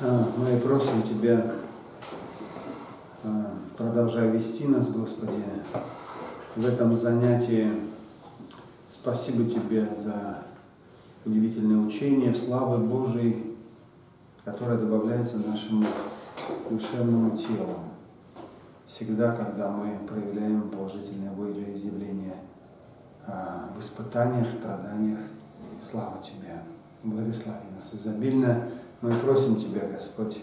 А, Мы просим Тебя, а, продолжай вести нас, Господи, в этом занятии. Спасибо Тебе за удивительное учение славы Божией, которое добавляется нашему душевному телу. Всегда, когда мы проявляем положительное волеизъявление а, в испытаниях, страданиях, слава Тебе, благослови нас изобильно. Мы просим Тебя, Господь,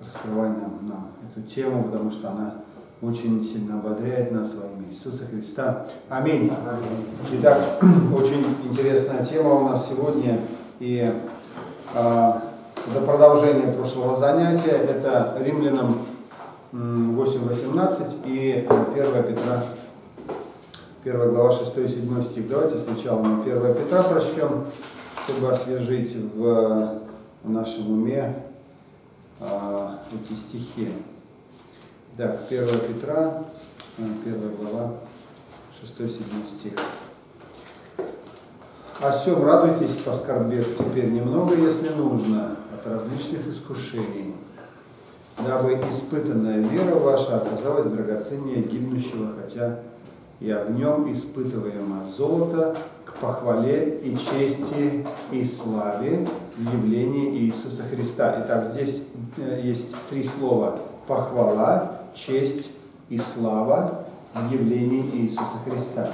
раскрывай нам, нам эту тему, потому что она очень сильно ободряет нас во имя Иисуса Христа. Аминь. Итак, очень интересная тема у нас сегодня. И а, это продолжение прошлого занятия. Это Римлянам 8.18 и 1 Петра 1 глава 6 и 7 стих. Давайте сначала мы 1 Петра прочтем, чтобы освежить в в нашем уме а, эти стихи. Так, 1 Петра, 1 глава, 6-7 стих. О всем радуйтесь, поскорбев теперь немного, если нужно, от различных искушений, дабы испытанная вера ваша оказалась драгоценнее гибнущего, хотя и огнем испытываемо золото к похвале и чести и славе в явлении Иисуса Христа. Итак, здесь э, есть три слова. Похвала, честь и слава в явлении Иисуса Христа.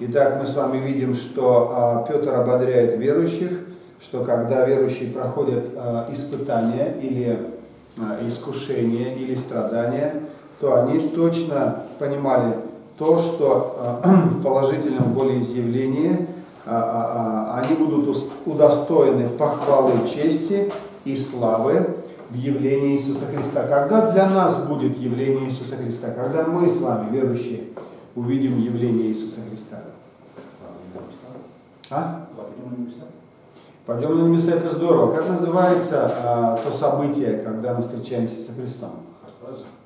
Итак, мы с вами видим, что а, Петр ободряет верующих, что когда верующие проходят а, испытания или а, искушения или страдания, то они точно понимали то, что в положительном волеизъявлении а, а, они будут удостоены похвалы, чести и славы в явлении Иисуса Христа. Когда для нас будет явление Иисуса Христа? Когда мы с вами, верующие, увидим явление Иисуса Христа? А? Пойдем на небеса, это здорово. Как называется а, то событие, когда мы встречаемся со Христом?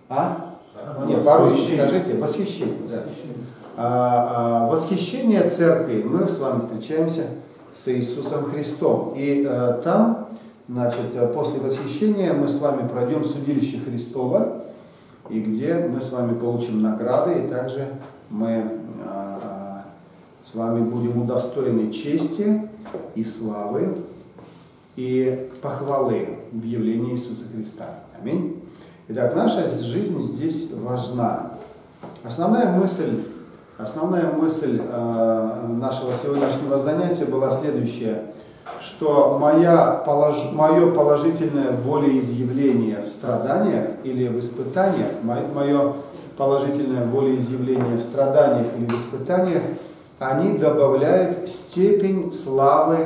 А? Нет, по-русски скажите, восхищение. Да. А, а, восхищение церкви мы с вами встречаемся с Иисусом Христом. И а, там, значит, после восхищения мы с вами пройдем судилище Христова, и где мы с вами получим награды, и также мы с вами будем удостоены чести и славы и похвалы в явлении Иисуса Христа. Аминь. Итак, наша жизнь здесь важна. Основная мысль Основная мысль э, нашего сегодняшнего занятия была следующая, что моя, полож, мое положительное волеизъявление в страданиях или в испытаниях, мое положительное волеизъявление в страданиях или в испытаниях, они добавляют степень славы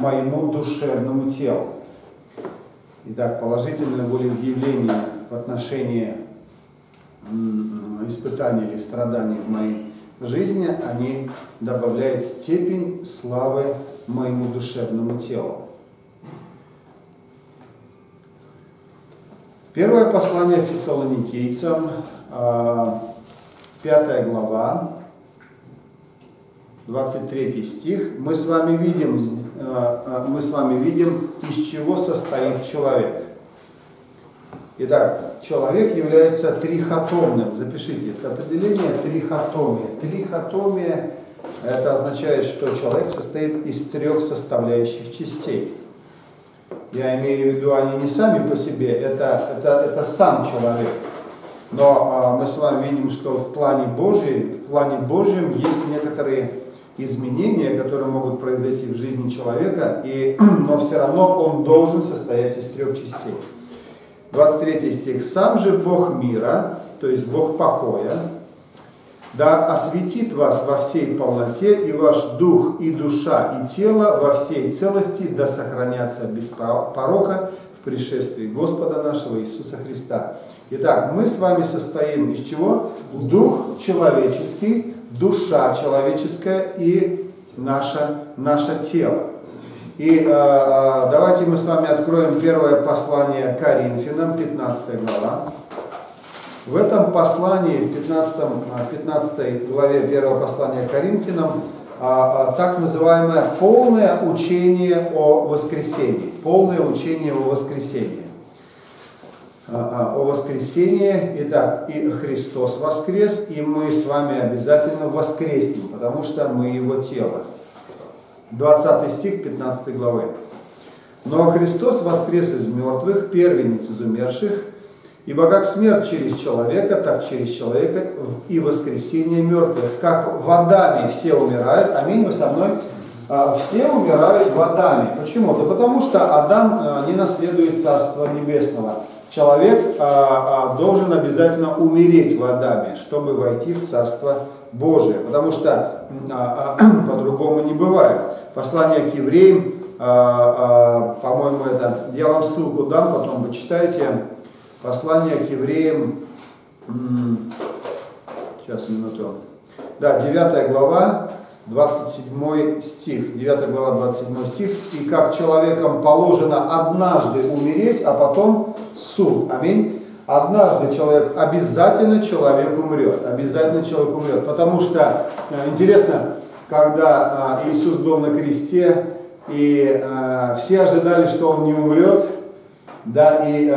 моему душевному телу. Итак, положительное волеизъявление в отношении испытаний или страданий в моей жизни они добавляют степень славы моему душевному телу. Первое послание фессалоникийцам, а, пятая глава, 23 стих. Мы с вами видим, а, а, мы с вами видим, из чего состоит человек. Итак, человек является трихотомным. Запишите это определение трихотомия. Трихотомия это означает, что человек состоит из трех составляющих частей. Я имею в виду, они не сами по себе, это, это, это сам человек. Но а, мы с вами видим, что в плане Божьем, в плане Божьем есть некоторые изменения, которые могут произойти в жизни человека, и, но все равно он должен состоять из трех частей. 23 стих. «Сам же Бог мира, то есть Бог покоя, да осветит вас во всей полноте, и ваш дух, и душа, и тело во всей целости, да сохранятся без порока в пришествии Господа нашего Иисуса Христа». Итак, мы с вами состоим из чего? Дух человеческий, душа человеческая и наше, наше тело. И э, э, давайте мы с вами откроем первое послание Коринфянам, 15 глава. В этом послании, в 15, 15 э, главе первого послания Коринфянам, так называемое полное учение о воскресении. Полное учение о воскресении. о воскресении. Итак, и Христос воскрес, и мы с вами обязательно воскреснем, потому что мы Его тело. 20 стих 15 главы. Но Христос воскрес из мертвых, первенец из умерших, ибо как смерть через человека, так через человека и воскресение мертвых. Как водами все умирают, аминь, вы со мной? А, все умирают водами. Почему? Да потому что Адам а, не наследует Царство Небесного. Человек а, должен обязательно умереть водами, чтобы войти в Царство Божие. Потому что по-другому не бывает. Послание к евреям, по-моему, это, я вам ссылку дам, потом вы читайте. Послание к евреям, сейчас минуту. Да, 9 глава, 27 стих, 9 глава, 27 стих. «И как человеком положено однажды умереть, а потом суд». Аминь. Однажды человек, обязательно человек умрет, обязательно человек умрет. Потому что, э, интересно, когда э, Иисус был на кресте, и э, все ожидали, что он не умрет, да, и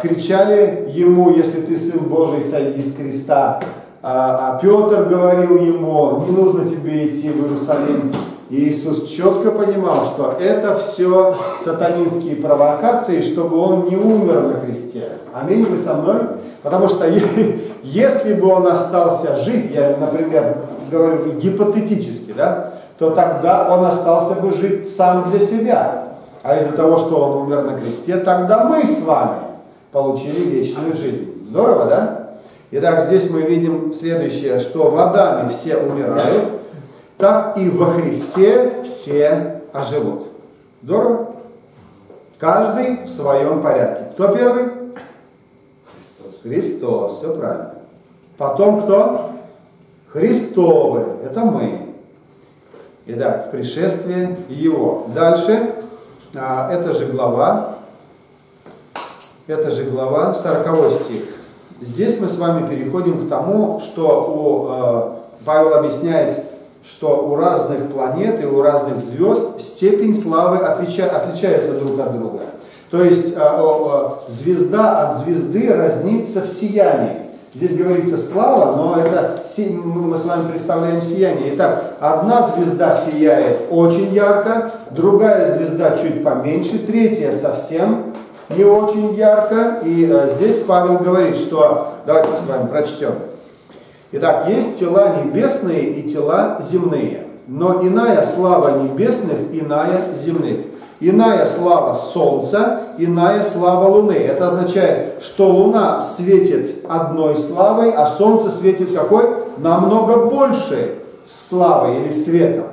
кричали ему, если ты Сын Божий, сойди с креста. А, а Петр говорил ему, не нужно тебе идти в Иерусалим. И Иисус четко понимал, что это все сатанинские провокации, чтобы он не умер на кресте. Аминь, вы со мной? Потому что если бы он остался жить, я, например, говорю гипотетически, да, то тогда он остался бы жить сам для себя. А из-за того, что он умер на кресте, тогда мы с вами получили вечную жизнь. Здорово, да? Итак, здесь мы видим следующее, что водами все умирают, так и во Христе все оживут. Здорово? Каждый в своем порядке. Кто первый? Христос, все правильно. Потом кто? Христовы, это мы. Итак, в пришествии Его. Дальше, а, это же глава, это же глава, 40 стих. Здесь мы с вами переходим к тому, что у, э, Павел объясняет, что у разных планет и у разных звезд степень славы отлича, отличается друг от друга. То есть э, звезда от звезды разнится в сиянии. Здесь говорится слава, но это мы с вами представляем сияние. Итак, одна звезда сияет очень ярко, другая звезда чуть поменьше, третья совсем не очень ярко. И э, здесь Павел говорит, что, давайте с вами прочтем. Итак, есть тела небесные и тела земные, но иная слава небесных, иная земных. Иная слава Солнца, иная слава Луны. Это означает, что Луна светит одной славой, а Солнце светит какой? Намного больше славой или светом.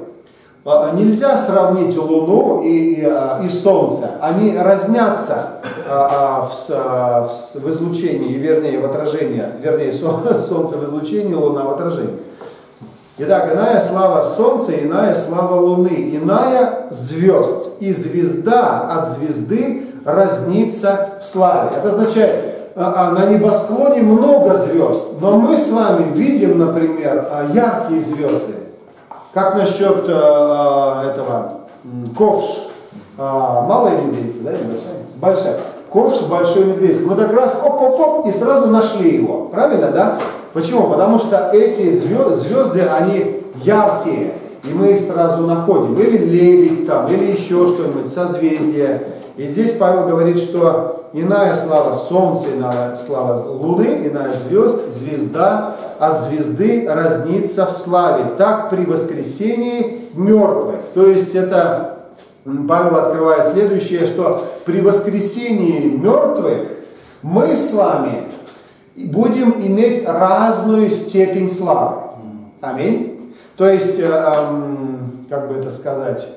А, нельзя сравнить Луну и, и, а, и Солнце. Они разнятся а, в, в излучении, вернее, в отражении. Вернее, Солнце в излучении, Луна в отражении. Итак, иная слава Солнца, иная слава Луны, иная звезд. И звезда от звезды разнится в славе. Это означает, на небосклоне много звезд, но мы с вами видим, например, яркие звезды. Как насчет этого ковш? Малая медведица, да, или большая? Ковш большой медведица. Мы так раз оп-оп-оп и сразу нашли его. Правильно, да? Почему? Потому что эти звезды, звезды, они яркие. И мы их сразу находим. Или лебедь там, или еще что-нибудь, созвездие. И здесь Павел говорит, что иная слава Солнца, иная слава Луны, иная звезд, звезда от звезды разнится в славе. Так при воскресении мертвых. То есть это Павел открывает следующее, что при воскресении мертвых мы с вами будем иметь разную степень славы. Аминь. То есть, э, эм, как бы это сказать,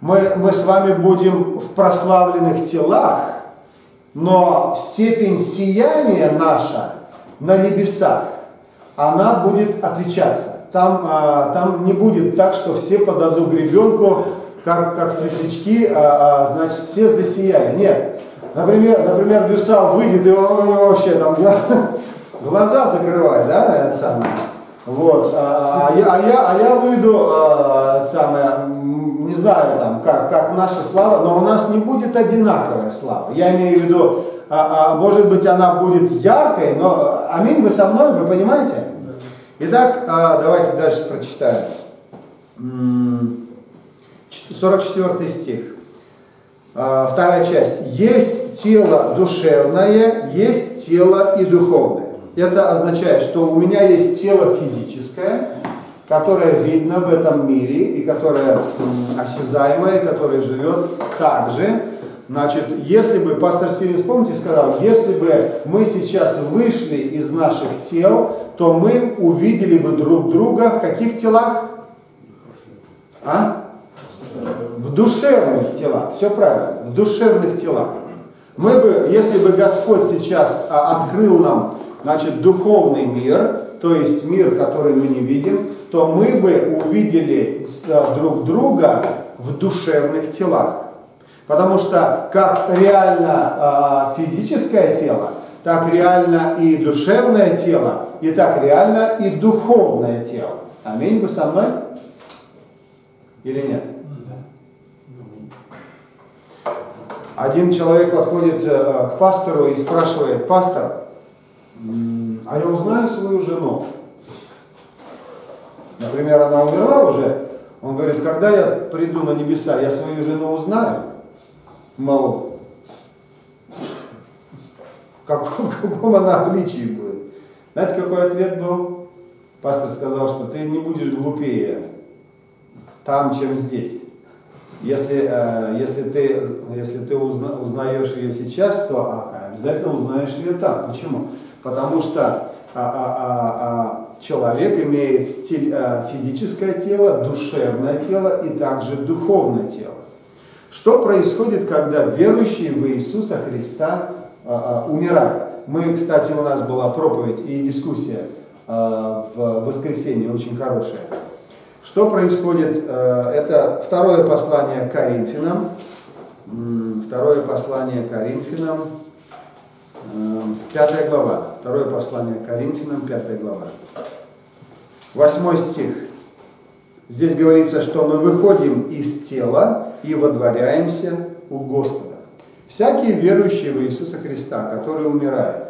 мы, мы с вами будем в прославленных телах, но степень сияния наша на небесах, она будет отличаться. Там, а, там не будет так, что все под одну гребенку, как, как светлячки, а, а, значит, все засияли. Нет. Например, например, Бюсал выйдет, и он, него вообще там глаза закрывает, да, это самое. Вот, а, а, я, а, я, а я выйду, а, самое, не знаю, там, как, как наша слава, но у нас не будет одинаковая слава. Я имею в виду, а, а, может быть, она будет яркой, но, аминь, вы со мной, вы понимаете? Итак, а, давайте дальше прочитаем. 44 стих. А, вторая часть. Есть тело душевное, есть тело и духовное. Это означает, что у меня есть тело физическое, которое видно в этом мире и которое осязаемое, которое живет так же. Значит, если бы, пастор Стивен, вспомните, сказал, если бы мы сейчас вышли из наших тел, то мы увидели бы друг друга в каких телах? А? В душевных телах, все правильно, в душевных телах. Мы бы, если бы Господь сейчас а, открыл нам значит, духовный мир, то есть мир, который мы не видим, то мы бы увидели друг друга в душевных телах. Потому что как реально э, физическое тело, так реально и душевное тело, и так реально и духовное тело. Аминь, вы со мной? Или нет? Один человек подходит э, к пастору и спрашивает, пастор, а я узнаю свою жену. Например, она умерла уже, он говорит, когда я приду на небеса, я свою жену узнаю. Мало. Как, в каком она обличии будет? Знаете, какой ответ был? Пастор сказал, что ты не будешь глупее там, чем здесь. Если, э, если, ты, если ты узна, узнаешь ее сейчас, то а, обязательно узнаешь ее там. Почему? Потому что а, а, человек имеет а, физическое тело, душевное тело и также духовное тело. Что происходит, когда верующий в Иисуса Христа умирает? Мы, кстати, у нас была проповедь и дискуссия в воскресенье, очень хорошая. Что происходит? А, это второе послание Коринфянам. Второе послание Коринфянам, Эм, пятая глава, второе послание Коринфянам, пятая глава. Восьмой стих. Здесь говорится, что мы выходим из тела и водворяемся у Господа. Всякий верующий в Иисуса Христа, который умирает,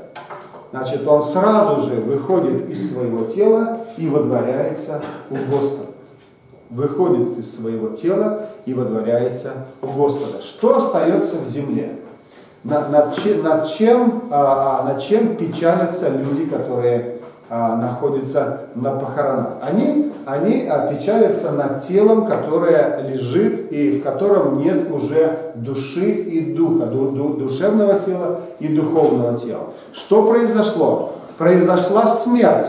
значит, он сразу же выходит из своего тела и водворяется у Господа. Выходит из своего тела и водворяется у Господа. Что остается в земле? над, над, над, чем, а, а, над чем печалятся люди, которые а, находятся на похоронах. Они, они а, печалятся над телом, которое лежит и в котором нет уже души и духа, ду, ду, душевного тела и духовного тела. Что произошло? Произошла смерть.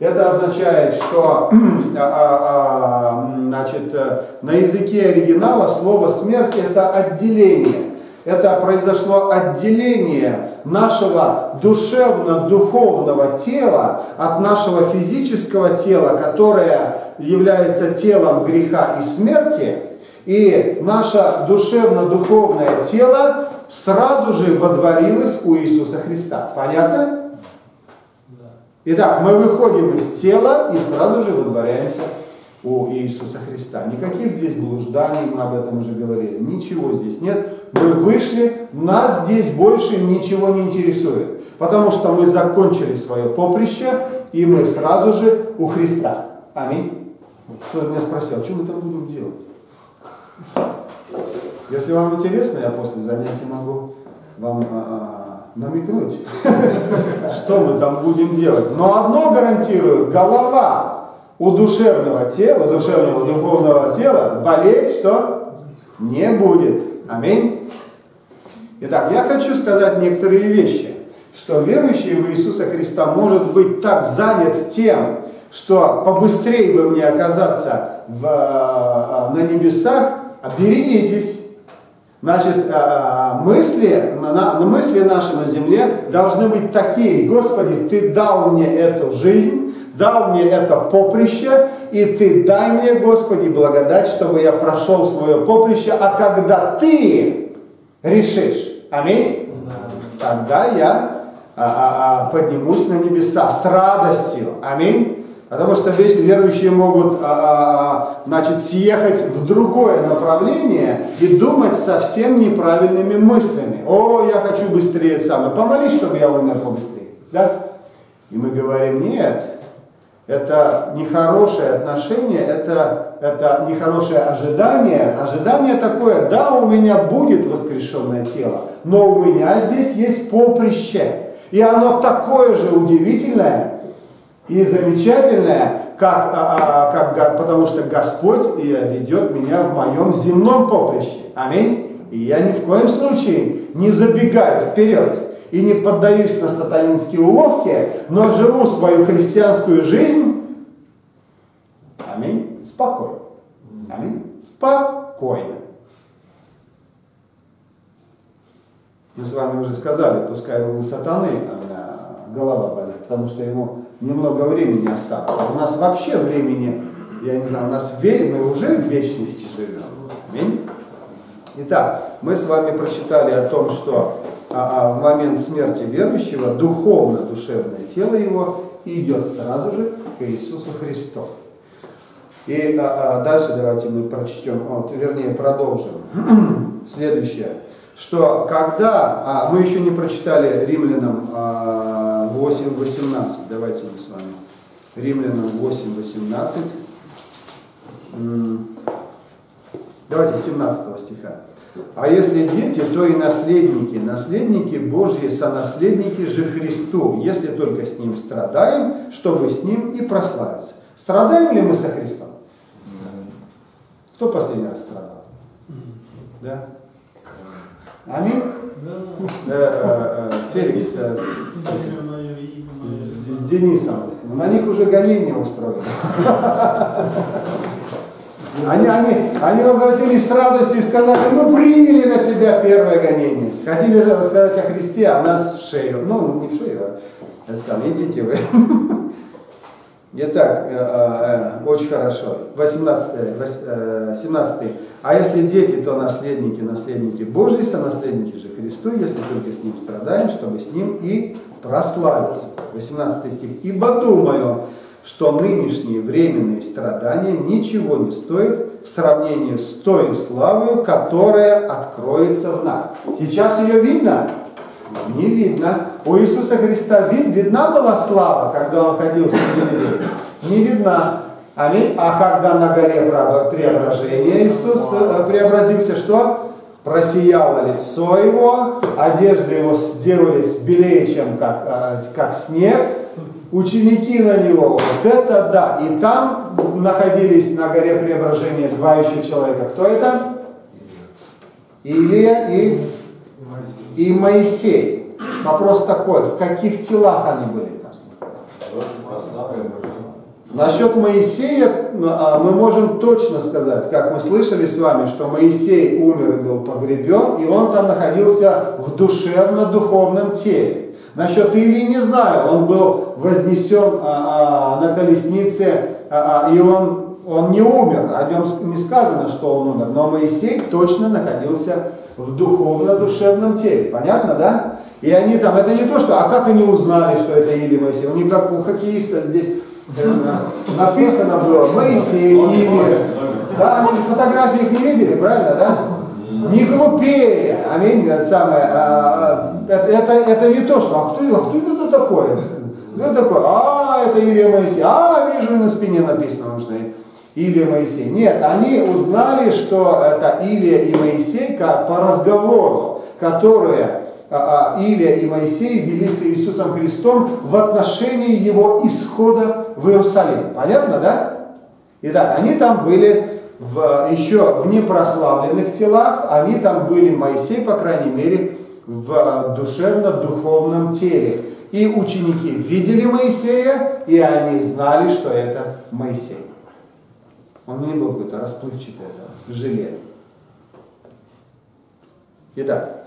Это означает, что а, а, а, значит, э, на языке оригинала слово смерть это отделение это произошло отделение нашего душевно-духовного тела от нашего физического тела, которое является телом греха и смерти, и наше душевно-духовное тело сразу же водворилось у Иисуса Христа. Понятно? Итак, мы выходим из тела и сразу же водворяемся у Иисуса Христа. Никаких здесь блужданий, мы об этом уже говорили. Ничего здесь нет. Мы вышли, нас здесь больше ничего не интересует. Потому что мы закончили свое поприще, и мы сразу же у Христа. Аминь. Кто меня спросил, а что мы там будем делать? Если вам интересно, я после занятий могу вам а, а, намекнуть, что мы там будем делать. Но одно гарантирую, голова у душевного тела, душевного духовного тела болеть что? Не будет. Аминь. Итак, я хочу сказать некоторые вещи, что верующий в Иисуса Христа может быть так занят тем, что побыстрее бы мне оказаться в, а, на небесах, оберегитесь. Значит, а, а, мысли, мысли наши на земле должны быть такие. Господи, Ты дал мне эту жизнь, дал мне это поприще, и ты дай мне, Господи, благодать, чтобы я прошел свое поприще, а когда ты решишь, аминь, тогда я а, а, а, поднимусь на небеса с радостью, аминь, Потому что верующие могут а, а, значит, съехать в другое направление и думать совсем неправильными мыслями. О, я хочу быстрее сам. Помолись, чтобы я умер побыстрее. Да? И мы говорим, нет, это нехорошее отношение, это, это нехорошее ожидание. Ожидание такое, да, у меня будет воскрешенное тело, но у меня здесь есть поприще. И оно такое же удивительное и замечательное, как, а, а, как, потому что Господь ведет меня в моем земном поприще. Аминь. И я ни в коем случае не забегаю вперед и не поддаюсь на сатанинские уловки, но живу свою христианскую жизнь, аминь, спокойно. Аминь, спокойно. Мы с вами уже сказали, пускай у сатаны а, голова болит, потому что ему немного времени осталось. А у нас вообще времени, я не знаю, у нас верим, мы уже в вечности живем. Итак, мы с вами прочитали о том, что а, а в момент смерти верующего духовно-душевное тело его идет сразу же к Иисусу Христу. И а, а, дальше давайте мы прочтем, вот, вернее продолжим. Следующее, что когда, а, мы еще не прочитали римлянам а, 8.18, давайте мы с вами, римлянам 8.18, давайте 17 стиха. А если дети, то и наследники, наследники Божьи, сонаследники же Христу, если только с Ним страдаем, чтобы с Ним и прославиться. Страдаем ли мы со Христом? Кто последний раз страдал? Да? Аминь? Да. Э, э, э, Феликс с, Денисом. На них уже гонение устроили. Они, они, они возвратились с радостью и сказали, мы приняли на себя первое гонение. Хотели же рассказать о Христе, а нас в шею. Ну, не в шею, а это сам, идите вы. Итак, э, э, очень хорошо. 18, э, 17. А если дети, то наследники, наследники Божьи, сонаследники же Христу, если только с Ним страдаем, чтобы с Ним и прославиться. 18 стих. Ибо думаю, что нынешние временные страдания ничего не стоят в сравнении с той славой, которая откроется в нас. Сейчас ее видно? Не видно. У Иисуса Христа вид, видна была слава, когда Он ходил среди людей? Не видна. Аминь. А когда на горе преображения Иисус э, преобразился, что? Просияло лицо его, одежды его сделались белее, чем как, э, как снег, ученики на него, вот это да. И там находились на горе преображения два еще человека. Кто это? Илия и, и Моисей. Вопрос такой, в каких телах они были там? Насчет Моисея а, мы можем точно сказать, как мы слышали с вами, что Моисей умер и был погребен, и он там находился в душевно-духовном теле. Насчет Илии не знаю, он был вознесен а, а, на колеснице, и он, он не умер, о нем не сказано, что он умер, но Моисей точно находился в духовно-душевном теле. Понятно, да? И они там, это не то, что, а как они узнали, что это Или Моисей? У них как у хоккеиста здесь э, написано было Моисей, Или. Да, они фотографии их не видели, правильно, да? Не глупее, аминь, это самое, а, а, это, это, это не то, что, а кто, а кто это такой? Кто такой? А, это Илья Моисей. А, вижу, на спине написано, что Илья Моисей. Нет, они узнали, что это Илья и Моисей по разговору, которые Илия и Моисей вели с Иисусом Христом в отношении его исхода в Иерусалим. Понятно, да? Итак, они там были в, еще в непрославленных телах, они там были, Моисей, по крайней мере, в душевно-духовном теле. И ученики видели Моисея, и они знали, что это Моисей. Он не был какой-то расплывчатый, это желе. Итак,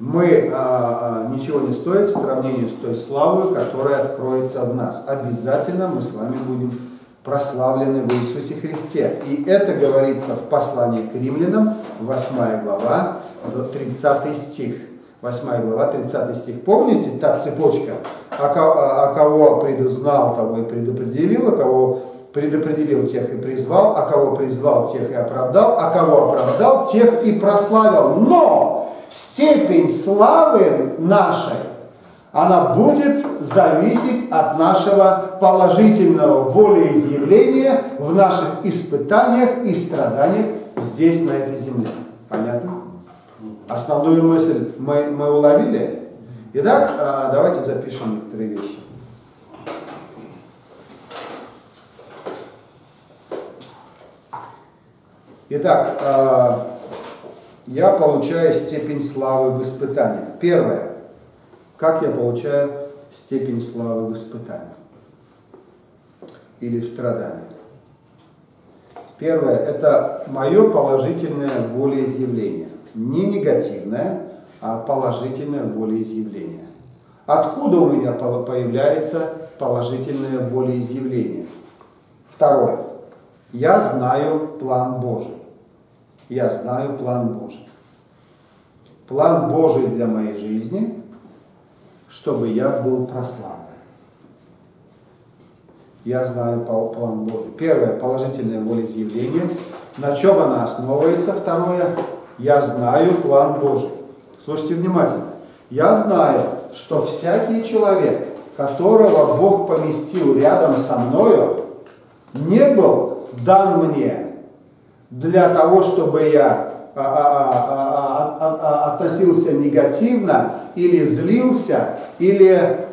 мы а, а, ничего не стоит в сравнении с той славой, которая откроется в нас. Обязательно мы с вами будем прославлены в Иисусе Христе. И это говорится в послании к римлянам, 8 глава, 30 стих. 8 глава, 30 стих. Помните та цепочка, а кого предузнал, того и предопределил, а кого предопределил, тех и призвал, а кого призвал, тех и оправдал, а кого оправдал, тех и прославил. Но степень славы нашей, она будет зависеть от нашего положительного волеизъявления в наших испытаниях и страданиях здесь, на этой земле. Понятно? Основную мысль мы, мы уловили. Итак, а, давайте запишем некоторые вещи. Итак, а, я получаю степень славы в испытаниях. Первое. Как я получаю степень славы в испытаниях? Или в страданиях? Первое – это мое положительное волеизъявление. Не негативное, а положительное волеизъявление. Откуда у меня появляется положительное волеизъявление? Второе. Я знаю план Божий. Я знаю план Божий. План Божий для моей жизни, чтобы я был прославлен. Я знаю план Божий. Первое, положительное волеизъявление. На чем она основывается? Второе, я знаю план Божий. Слушайте внимательно. Я знаю, что всякий человек, которого Бог поместил рядом со мною, не был дан мне для того, чтобы я а, а, а, относился негативно или злился, или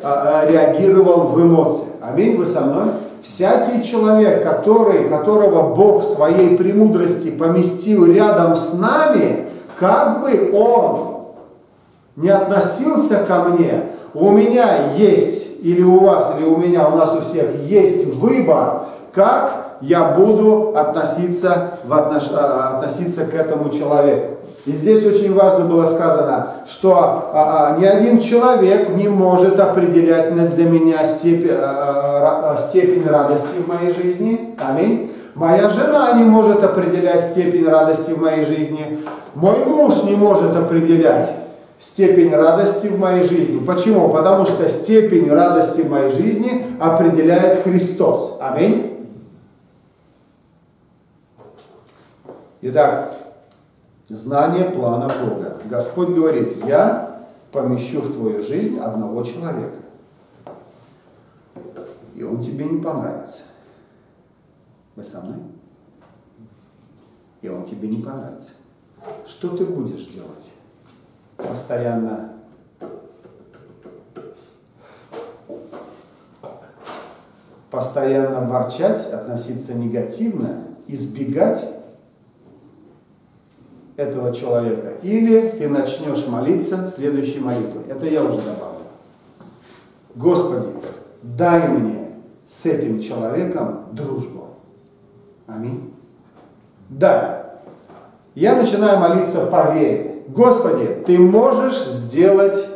реагировал в эмоции. Аминь, вы со мной? Всякий человек, который, которого Бог в своей премудрости поместил рядом с нами, как бы он не относился ко мне, у меня есть, или у вас, или у меня, у нас у всех есть выбор, как я буду относиться, в отнош... относиться к этому человеку. И здесь очень важно было сказано, что а, а, ни один человек не может определять для меня степень, а, степень радости в моей жизни. Аминь. Моя жена не может определять степень радости в моей жизни. Мой муж не может определять степень радости в моей жизни. Почему? Потому что степень радости в моей жизни определяет Христос. Аминь. Итак, знание плана Бога. Господь говорит, я помещу в твою жизнь одного человека. И он тебе не понравится. Вы со мной? И он тебе не понравится. Что ты будешь делать? Постоянно постоянно ворчать, относиться негативно, избегать этого человека. Или ты начнешь молиться следующей молитвой. Это я уже добавлю. Господи, дай мне с этим человеком дружбу. Аминь. Дай. Я начинаю молиться по вере. Господи, ты можешь сделать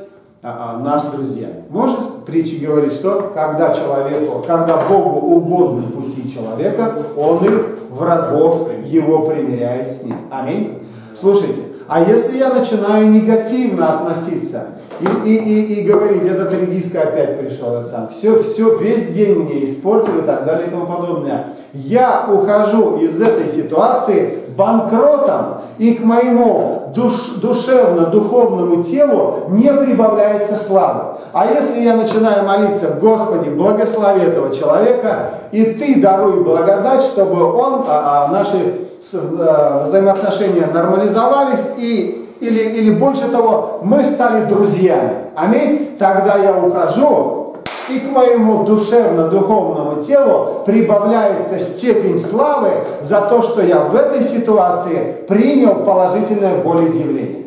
а, а, нас друзьями. Может притча говорит, что когда человеку, когда Богу угодны пути человека, он их врагов его примиряет с ним. Аминь. Слушайте, а если я начинаю негативно относиться и, и, и, и говорить, этот редиска опять пришел, я сам, все, все, весь день мне испортил и так далее и тому подобное, я ухожу из этой ситуации банкротом, и к моему душ, душевно-духовному телу не прибавляется слава. А если я начинаю молиться, Господи, благослови этого человека, и Ты даруй благодать, чтобы он, а, а, наши взаимоотношения нормализовались и или, или больше того, мы стали друзьями. Аминь. Тогда я ухожу, и к моему душевно-духовному телу прибавляется степень славы за то, что я в этой ситуации принял положительное волеизъявление.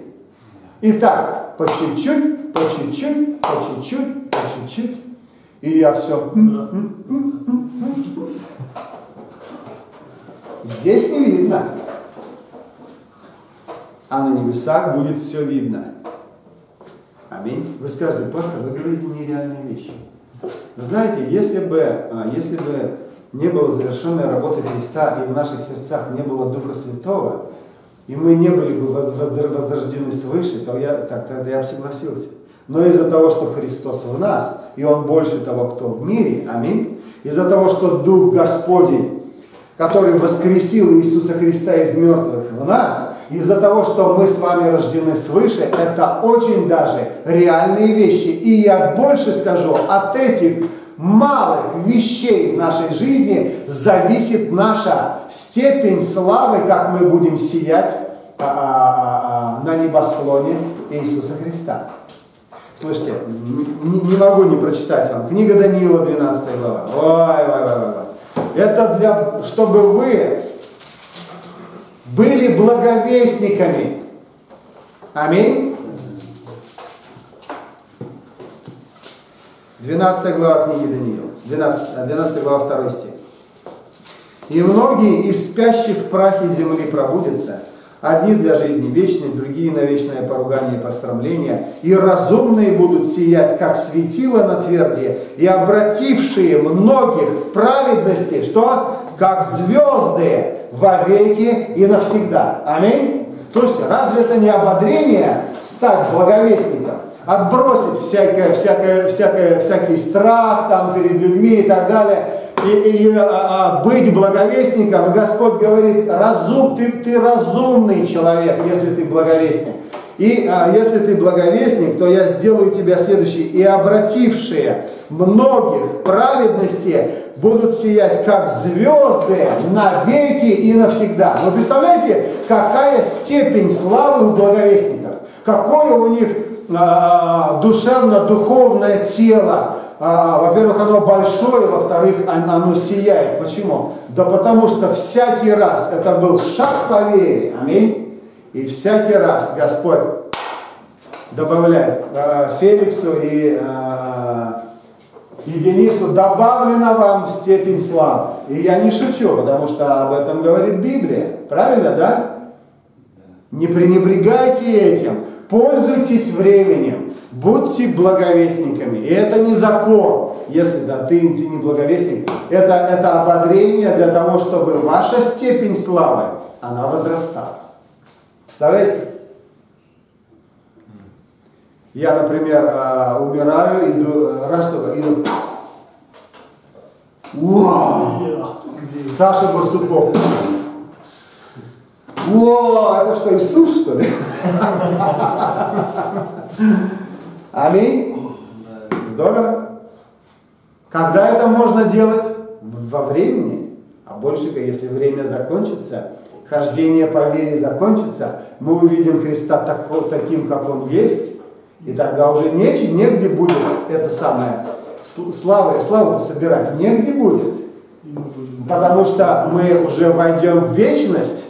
Итак, по чуть-чуть, по чуть-чуть, по чуть-чуть, по чуть-чуть, и я все... Здесь не видно. А на небесах будет все видно. Аминь. Вы скажете, пастор, вы говорите нереальные вещи. Вы знаете, если бы, а, если бы не было завершенной работы Христа и в наших сердцах не было Духа Святого, и мы не были бы возрождены свыше, то я, так, тогда я бы согласился. но из-за того, что Христос в нас, и Он больше того, кто в мире, аминь, из-за того, что Дух Господень, который воскресил Иисуса Христа из мертвых в нас, из-за того, что мы с вами рождены свыше, это очень даже реальные вещи. И я больше скажу, от этих малых вещей в нашей жизни зависит наша степень славы, как мы будем сиять а, а, а, на небосклоне Иисуса Христа. Слушайте, не, не могу не прочитать вам. Книга Даниила, 12 глава. Ой, ой, ой, ой. Это для, чтобы вы были благовестниками. Аминь. 12 глава книги Даниила. 12, 12 глава 2 стих. И многие из спящих в прахе земли пробудятся, Одни для жизни вечной, другие на вечное поругание и посрамление. И разумные будут сиять, как светило на тверде, и обратившие многих праведности, что? Как звезды во веки и навсегда. Аминь. Слушайте, разве это не ободрение стать благовестником? Отбросить всякое, всякое, всякое, всякий страх там перед людьми и так далее и, и а, а, быть благовестником. Господь говорит, разум, ты, ты разумный человек, если ты благовестник. И а, если ты благовестник, то я сделаю тебя следующий. И обратившие многих праведности будут сиять, как звезды, навеки и навсегда. Вы представляете, какая степень славы у благовестников? Какое у них а, душевно-духовное тело? А, во-первых, оно большое, во-вторых, оно сияет. Почему? Да потому что всякий раз это был шаг по вере. Аминь. И всякий раз Господь добавляет э, Феликсу и, э, и Денису, добавлена вам степень славы. И я не шучу, потому что об этом говорит Библия. Правильно, да? Не пренебрегайте этим. Пользуйтесь временем. Будьте благовестниками. И это не закон, если да, ты, ты не благовестник. Это, это ободрение для того, чтобы ваша степень славы, она возрастала. Представляете? Я, например, а, умираю, иду, раз только, иду. Вау! Саша Барсуков. О, это что, Иисус, что ли? Аминь. Здорово. Когда это можно делать? Во времени. А больше, если время закончится, хождение по вере закончится, мы увидим Христа такого, таким, как Он есть, и тогда уже нече, негде будет это самое славы, славу собирать, негде будет. Потому что мы уже войдем в вечность,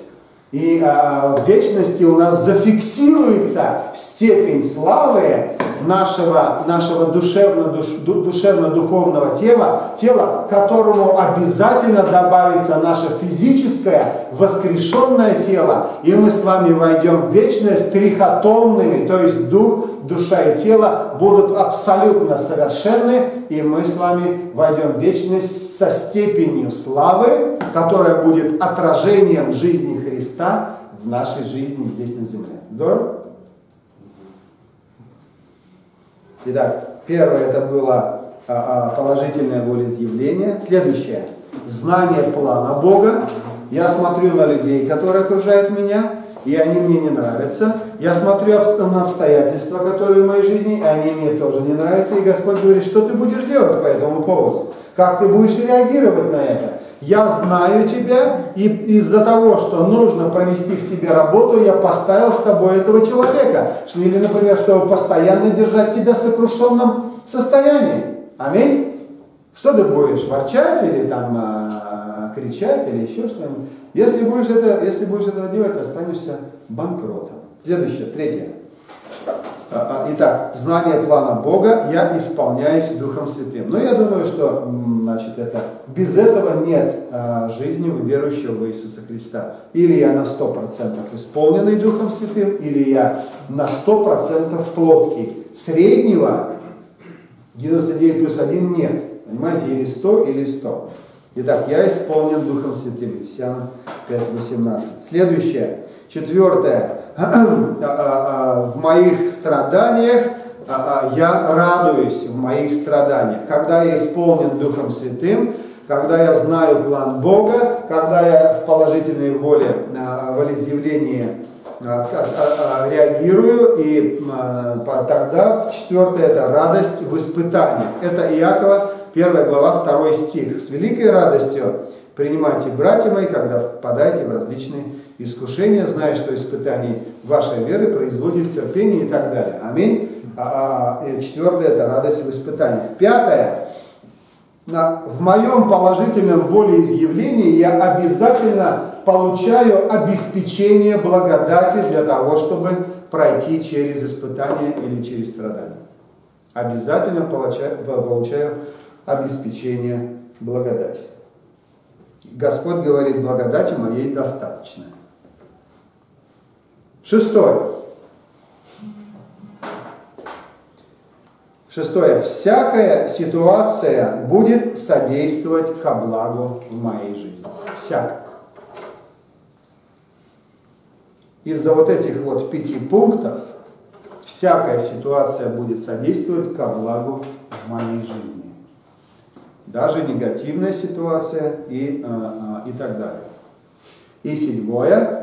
и а, в вечности у нас зафиксируется степень славы нашего, нашего душевно-духовного душевно тела, тела, которому обязательно добавится наше физическое воскрешенное тело, и мы с вами войдем в вечность трихотомными, то есть дух, душа и тело будут абсолютно совершенны, и мы с вами войдем в вечность со степенью славы, которая будет отражением жизни Христа в нашей жизни здесь на земле. Здорово? Итак, первое это было а, а, положительное волеизъявление. Следующее. Знание плана Бога. Я смотрю на людей, которые окружают меня, и они мне не нравятся. Я смотрю на обстоятельства, которые в моей жизни, и они мне тоже не нравятся. И Господь говорит, что ты будешь делать по этому поводу? Как ты будешь реагировать на это? Я знаю тебя, и из-за того, что нужно провести в тебе работу, я поставил с тобой этого человека. Или, например, чтобы постоянно держать тебя в сокрушенном состоянии. Аминь. Что ты будешь, ворчать или там а, кричать или еще что-нибудь? Если будешь, это, если будешь этого делать, останешься банкротом. Следующее, третье. А, а, итак, знание плана Бога, я исполняюсь Духом Святым. Но я думаю, что значит, это, без этого нет а, жизни верующего в Иисуса Христа. Или я на 100% исполненный Духом Святым, или я на 100% плотский. Среднего 99 плюс 1 нет. Понимаете, или 100, или 100. Итак, я исполнен Духом Святым. Ефесянам 5.18. Следующее, четвертое. А, а, а, в моих страданиях а, а, я радуюсь в моих страданиях, когда я исполнен Духом Святым, когда я знаю план Бога, когда я в положительной воле, волеизъявлении реагирую, и тогда четвертое это радость в испытаниях. Это Иакова, первая глава, второй стих. С великой радостью принимайте, братья мои, когда впадаете в различные искушения, зная, что испытание вашей веры производит терпение и так далее. Аминь. А, а, четвертое – это радость в испытаниях. Пятое – в моем положительном волеизъявлении я обязательно получаю обеспечение благодати для того, чтобы пройти через испытания или через страдания. Обязательно получаю, получаю обеспечение благодати. Господь говорит, благодати моей достаточно. Шестое. Шестое. Всякая ситуация будет содействовать ко благу в моей жизни. Всякая. Из-за вот этих вот пяти пунктов всякая ситуация будет содействовать ко благу в моей жизни. Даже негативная ситуация и, э, э, и так далее. И седьмое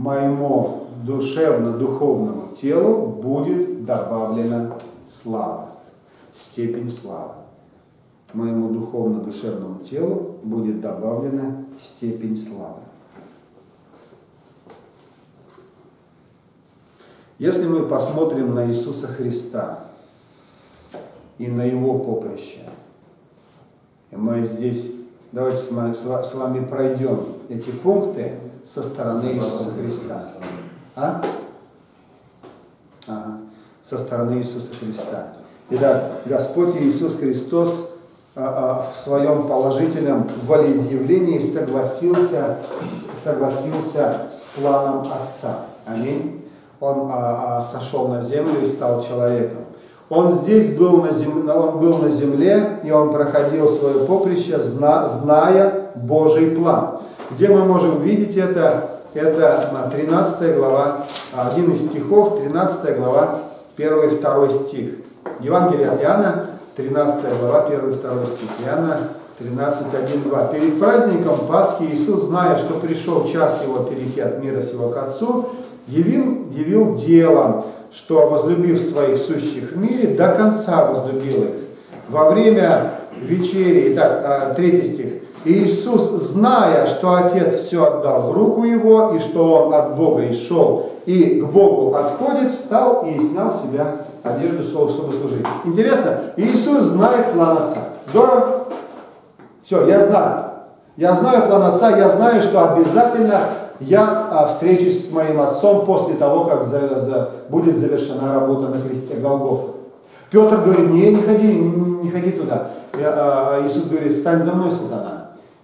моему душевно-духовному телу будет добавлена слава, степень славы. Моему духовно-душевному телу будет добавлена степень славы. Если мы посмотрим на Иисуса Христа и на Его поприще, мы здесь, давайте с вами пройдем эти пункты, со стороны Иисуса Христа. А? Ага. Со стороны Иисуса Христа. Итак, Господь Иисус Христос а, а, в своем положительном волеизъявлении согласился, согласился с планом Отца. Аминь. Он а, а, сошел на землю и стал человеком. Он здесь был на, земле, он был на земле, и он проходил свое поприще, зна, зная Божий план. Где мы можем видеть это? Это 13 глава, один из стихов, 13 глава, 1 и 2 стих. Евангелие от Иоанна, 13 глава, 1 и 2 стих. Иоанна 13, 1, 2. Перед праздником Пасхи Иисус, зная, что пришел час его перейти от мира сего к Отцу, явил, явил делом, что, возлюбив своих сущих в мире, до конца возлюбил их. Во время вечери, итак, третий стих, Иисус, зная, что Отец все отдал в руку Его, и что Он от Бога и шел, и к Богу отходит, встал и снял себя одежду, чтобы служить. Интересно, Иисус знает план Отца. Здорово? Все, я знаю. Я знаю план Отца, я знаю, что обязательно я а, встречусь с моим Отцом после того, как за, за, будет завершена работа на кресте Голгофа. Петр говорит, не, не ходи, не, не ходи туда. А, а Иисус говорит, стань за мной, сатана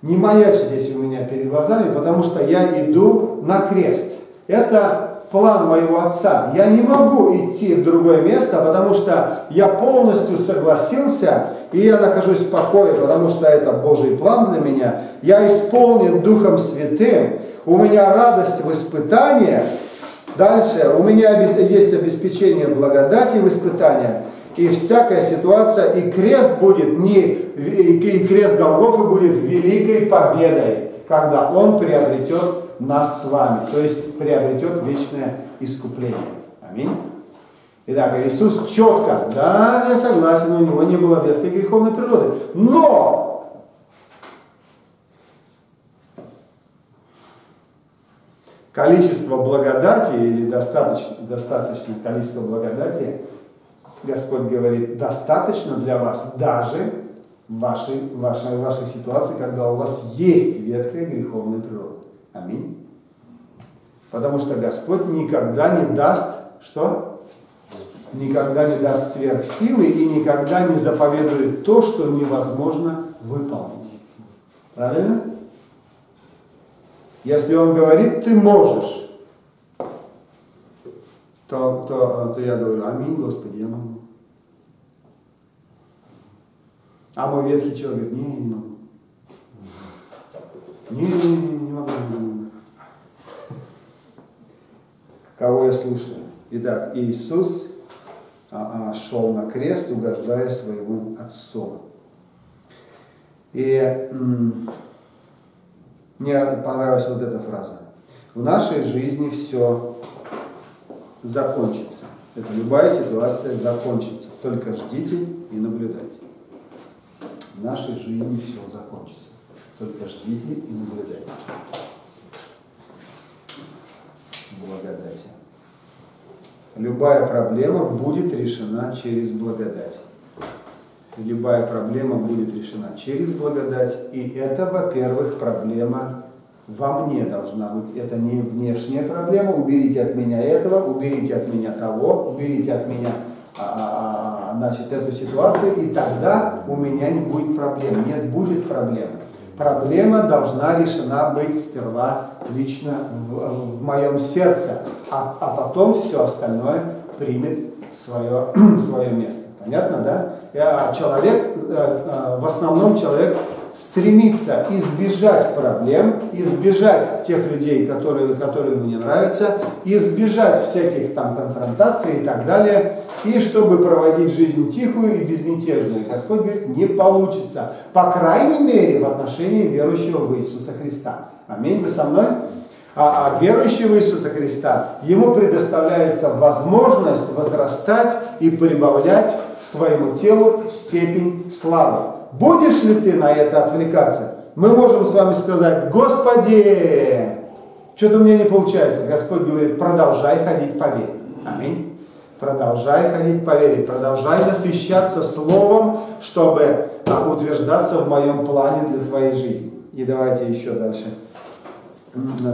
не маячь здесь у меня перед глазами, потому что я иду на крест. Это план моего отца. Я не могу идти в другое место, потому что я полностью согласился, и я нахожусь в покое, потому что это Божий план для меня. Я исполнен Духом Святым, у меня радость в испытаниях. Дальше, у меня есть обеспечение благодати в испытаниях и всякая ситуация, и крест будет не, и крест Голгофы будет великой победой, когда Он приобретет нас с вами, то есть приобретет вечное искупление. Аминь. Итак, Иисус четко, да, я согласен, у него не было ветхой греховной природы, но количество благодати или достаточно, достаточное количество благодати Господь говорит, достаточно для вас даже вашей, вашей, вашей ситуации, когда у вас есть ветхая греховная природа. Аминь. Потому что Господь никогда не даст, что? Никогда не даст сверхсилы и никогда не заповедует то, что невозможно выполнить. Правильно? Если Он говорит, ты можешь, то, то, то я говорю, аминь, Господи, я могу. А мой ветхий человек говорит, не, не могу. Не, не, не, не могу, не могу. Кого я слушаю? Итак, Иисус а, а, шел на крест, угождая своему отцу. И мне понравилась вот эта фраза. В нашей жизни все закончится. Это любая ситуация закончится. Только ждите и наблюдайте. В нашей жизни все закончится. Только ждите и наблюдайте. Благодати. Любая проблема будет решена через благодать. Любая проблема будет решена через благодать. И это, во-первых, проблема во мне должна быть. Это не внешняя проблема. Уберите от меня этого, уберите от меня того, уберите от меня а, а, а, значит, эту ситуацию, и тогда у меня не будет проблем. Нет, будет проблема. Проблема должна решена быть сперва лично в, в моем сердце, а, а потом все остальное примет свое, свое место. Понятно, да? А человек, э, э, в основном человек стремится избежать проблем, избежать тех людей, которые, которые ему не нравятся, избежать всяких там конфронтаций и так далее, и чтобы проводить жизнь тихую и безмятежную. Господь говорит, не получится, по крайней мере, в отношении верующего в Иисуса Христа. Аминь, вы со мной? А, а верующий Иисуса Христа, ему предоставляется возможность возрастать и прибавлять своему телу степень славы. Будешь ли ты на это отвлекаться? Мы можем с вами сказать, Господи, что-то у меня не получается. Господь говорит, продолжай ходить по вере. Аминь. Продолжай ходить по вере, продолжай насыщаться Словом, чтобы а, утверждаться в моем плане для твоей жизни. И давайте еще дальше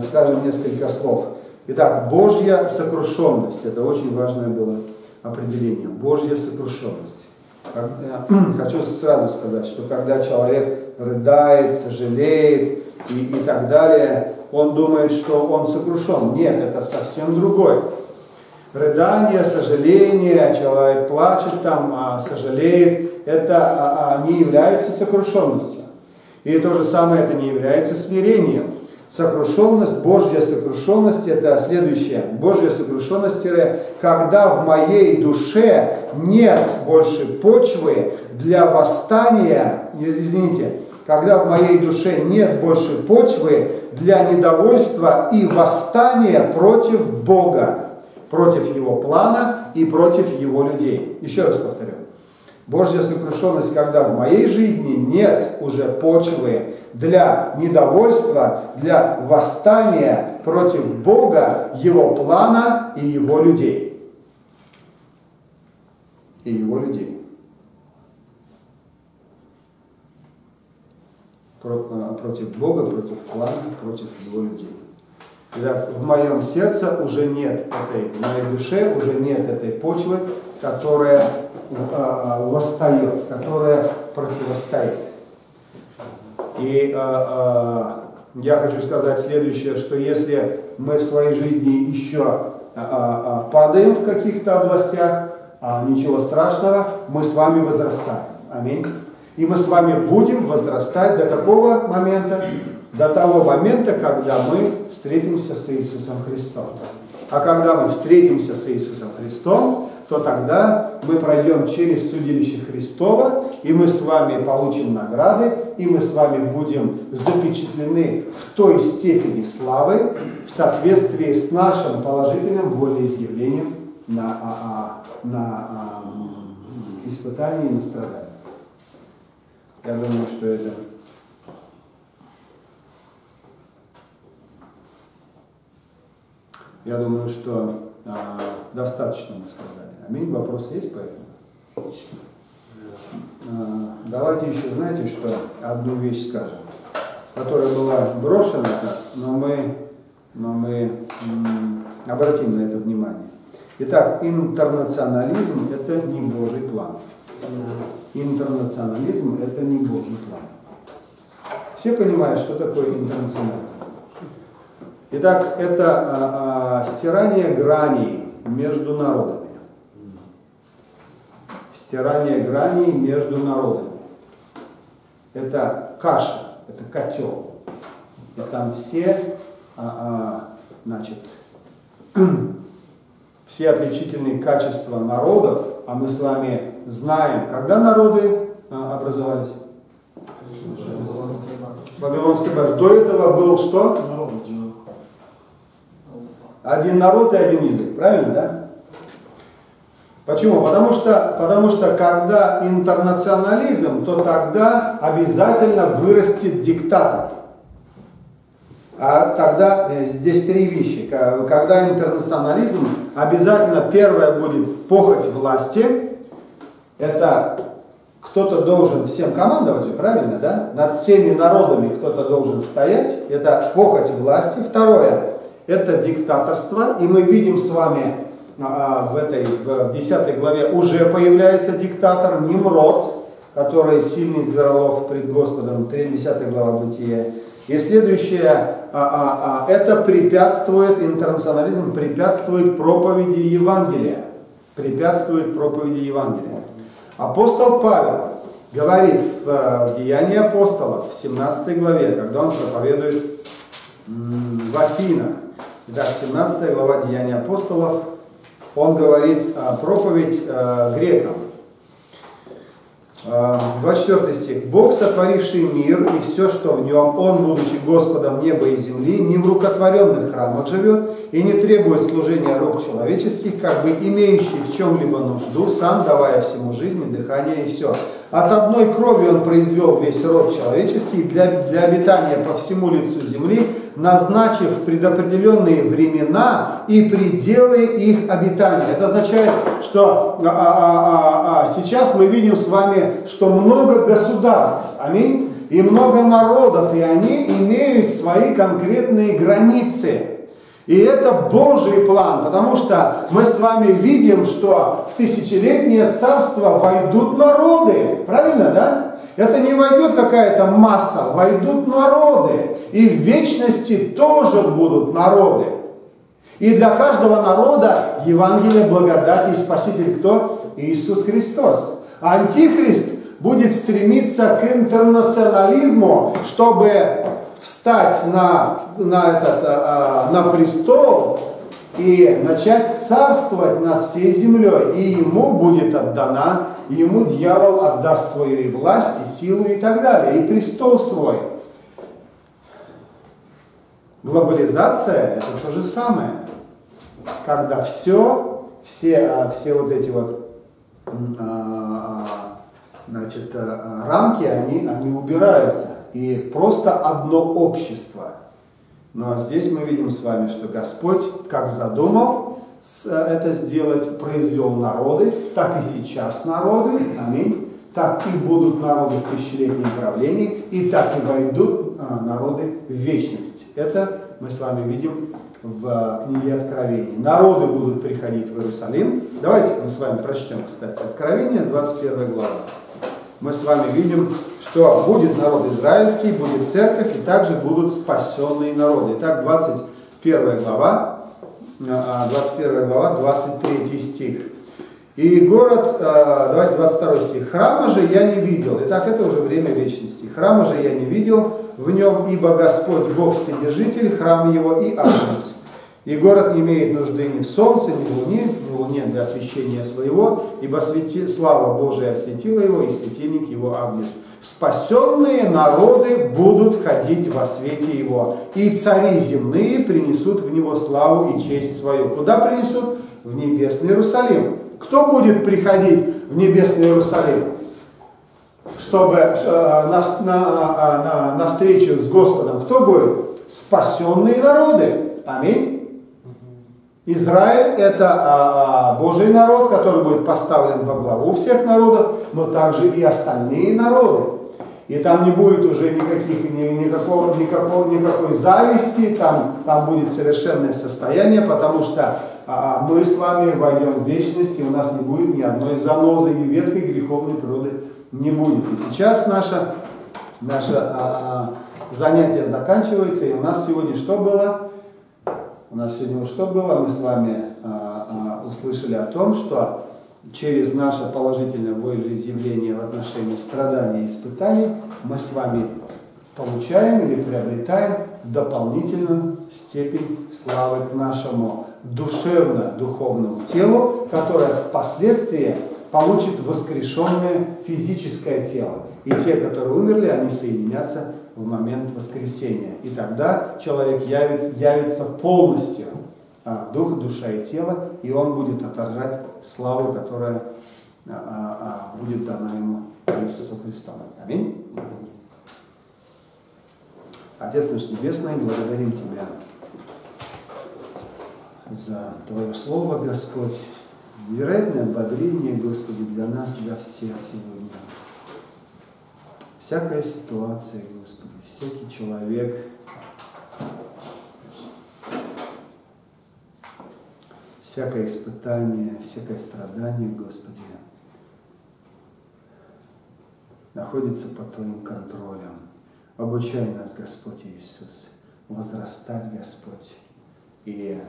скажем несколько слов. Итак, Божья сокрушенность, это очень важное было определение. Божья сокрушенность. Хочу сразу сказать, что когда человек рыдает, сожалеет и, и так далее, он думает, что он сокрушен. Нет, это совсем другое. Рыдание, сожаление, человек плачет там, а сожалеет, это а, а, не является сокрушенностью. И то же самое это не является смирением. Сокрушенность, Божья сокрушенность, это следующее. Божья сокрушенность, когда в моей душе нет больше почвы для восстания, извините, когда в моей душе нет больше почвы для недовольства и восстания против Бога, против Его плана и против Его людей. Еще раз повторю. Божья сокрушенность, когда в моей жизни нет уже почвы для недовольства, для восстания против Бога, Его плана и Его людей. И Его людей. А, против Бога, против плана, против Его людей. Итак, в моем сердце уже нет этой, в моей душе уже нет этой почвы, которая а, восстает, которая противостоит. И а, а, я хочу сказать следующее, что если мы в своей жизни еще падаем в каких-то областях, ничего страшного, мы с вами возрастаем. Аминь. И мы с вами будем возрастать до какого момента? До того момента, когда мы встретимся с Иисусом Христом. А когда мы встретимся с Иисусом Христом, то тогда мы пройдем через судилище Христова, и мы с вами получим награды, и мы с вами будем запечатлены в той степени славы, в соответствии с нашим положительным волеизъявлением на, а, а, на а, испытании и на страдании. Я думаю, что это Я думаю, что а, достаточно мы сказали. Аминь. Вопрос есть по этому? А, давайте еще, знаете, что одну вещь скажем, которая была брошена, но мы, но мы обратим на это внимание. Итак, интернационализм – это не Божий план. Интернационализм – это не Божий план. Все понимают, что такое интернационализм? Итак, это а, а, стирание граней между народами. Стирание граней между народами. Это каша, это котел. И там все, а, а, значит, все отличительные качества народов, а мы с вами знаем, когда народы а, образовались? Вавилонский баш. До этого был что? Один народ и один язык, правильно, да? Почему? Потому что, потому что когда интернационализм, то тогда обязательно вырастет диктатор. А тогда э, здесь три вещи. Когда интернационализм, обязательно первое будет похоть власти. Это кто-то должен всем командовать правильно, да? Над всеми народами кто-то должен стоять. Это похоть власти. Второе, это диктаторство. И мы видим с вами в этой, в 10 главе уже появляется диктатор Nimrod, который сильный зверолов пред Господом, 10 глава Бытия. И следующее, а, а, а, это препятствует, интернационализм препятствует проповеди Евангелия. Препятствует проповеди Евангелия. Апостол Павел говорит в, в Деянии апостолов, в 17 главе, когда он проповедует в Афинах. Итак, 17 глава Деяния апостолов, он говорит проповедь э, грекам. 24 стих. «Бог, сотворивший мир и все, что в нем, Он, будучи Господом неба и земли, не в рукотворенных храмах живет и не требует служения рук человеческих, как бы имеющий в чем-либо нужду, сам давая всему жизни, дыхание и все. От одной крови Он произвел весь род человеческий для, для обитания по всему лицу земли, назначив предопределенные времена и пределы их обитания. Это означает, что а, а, а, а, сейчас мы видим с вами, что много государств, аминь, и много народов, и они имеют свои конкретные границы. И это Божий план, потому что мы с вами видим, что в тысячелетнее царство войдут народы. Правильно, да? Это не войдет какая-то масса, войдут народы. И в вечности тоже будут народы. И для каждого народа Евангелие благодати и Спаситель кто? Иисус Христос. Антихрист будет стремиться к интернационализму, чтобы встать на, на, этот, а, на престол и начать царствовать над всей землей. И ему будет отдана, ему дьявол отдаст свою и власть, и силу, и так далее, и престол свой. Глобализация – это то же самое. Когда все, все, а, все вот эти вот а, значит, рамки, они, они убираются. И просто одно общество – но здесь мы видим с вами, что Господь, как задумал это сделать, произвел народы, так и сейчас народы, аминь, так и будут народы в тысячелетнем правлении, и так и войдут а, народы в вечность. Это мы с вами видим в а, книге Откровений. Народы будут приходить в Иерусалим. Давайте мы с вами прочтем, кстати, Откровение, 21 глава. Мы с вами видим что будет народ израильский, будет церковь, и также будут спасенные народы. Итак, 21 глава, 21 а, глава, 23 стих. И город, а, давайте 22 стих. Храма же я не видел. Итак, это уже время вечности. Храма же я не видел в нем, ибо Господь Бог Вседержитель, храм его и Агнец. И город не имеет нужды ни в солнце, ни в луне, ни в луне для освящения своего, ибо свети, слава Божия осветила его, и светильник его Агнец спасенные народы будут ходить во свете Его, и цари земные принесут в Него славу и честь свою. Куда принесут? В небесный Иерусалим. Кто будет приходить в небесный Иерусалим? Чтобы э, на, на, на, на встречу с Господом, кто будет? Спасенные народы. Аминь. Израиль это а, а, Божий народ, который будет поставлен во главу всех народов, но также и остальные народы. И там не будет уже никаких, ни, никакого, никакого, никакой зависти, там, там будет совершенное состояние, потому что а, мы с вами войдем в вечность, и у нас не будет ни одной занозы, ни ветхой греховной природы не будет. И сейчас наше, наше а, а, занятие заканчивается, и у нас сегодня что было? У нас сегодня что было? Мы с вами а, а, услышали о том, что через наше положительное волеизъявление в отношении страданий и испытаний мы с вами получаем или приобретаем дополнительную степень славы к нашему душевно-духовному телу, которое впоследствии получит воскрешенное физическое тело. И те, которые умерли, они соединятся в момент воскресения. И тогда человек явится, явится полностью, а, дух, душа и тело, и он будет отражать славу, которая а, а, а, будет дана ему Иисусом Христом. Аминь. Отец наш Небесный, благодарим Тебя за Твое Слово, Господь. Невероятное ободрение, Господи, для нас, для всех сегодня. Всякая ситуация, Господи, всякий человек, всякое испытание, всякое страдание, Господи, находится под Твоим контролем. Обучай нас, Господь Иисус, возрастать, Господь, и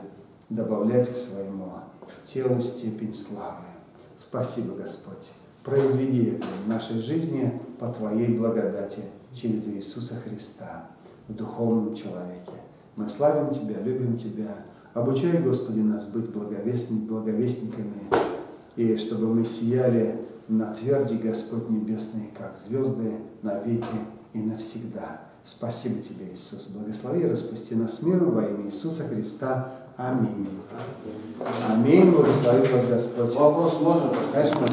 добавлять к своему телу степень славы. Спасибо, Господь. Произведи это в нашей жизни по Твоей благодати через Иисуса Христа в духовном человеке. Мы славим Тебя, любим Тебя. Обучай, Господи, нас быть благовестниками, благовестниками и чтобы мы сияли на тверди, Господь Небесный, как звезды навеки и навсегда. Спасибо Тебе, Иисус. Благослови и распусти нас миром во имя Иисуса Христа. Аминь. Аминь. Благослови вас Господь. Вопрос можно? Конечно.